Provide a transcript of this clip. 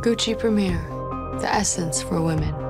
Gucci Premier, the essence for women.